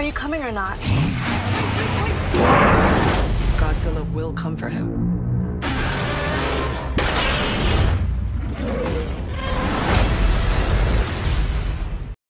Are you coming or not? Godzilla will come for him.